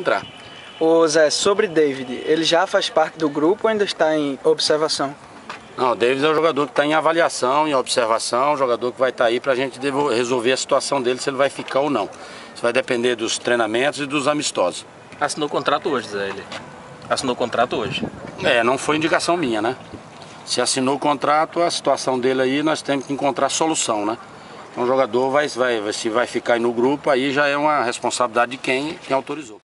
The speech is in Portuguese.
entrar. Ô Zé, sobre David, ele já faz parte do grupo ou ainda está em observação? Não, o David é um jogador que está em avaliação, em observação, o jogador que vai estar tá aí para a gente resolver a situação dele, se ele vai ficar ou não. Isso vai depender dos treinamentos e dos amistosos. Assinou o contrato hoje, Zé, ele? Assinou contrato hoje? É, não foi indicação minha, né? Se assinou o contrato, a situação dele aí, nós temos que encontrar solução, né? Então o jogador vai, vai, se vai ficar aí no grupo, aí já é uma responsabilidade de quem, quem autorizou.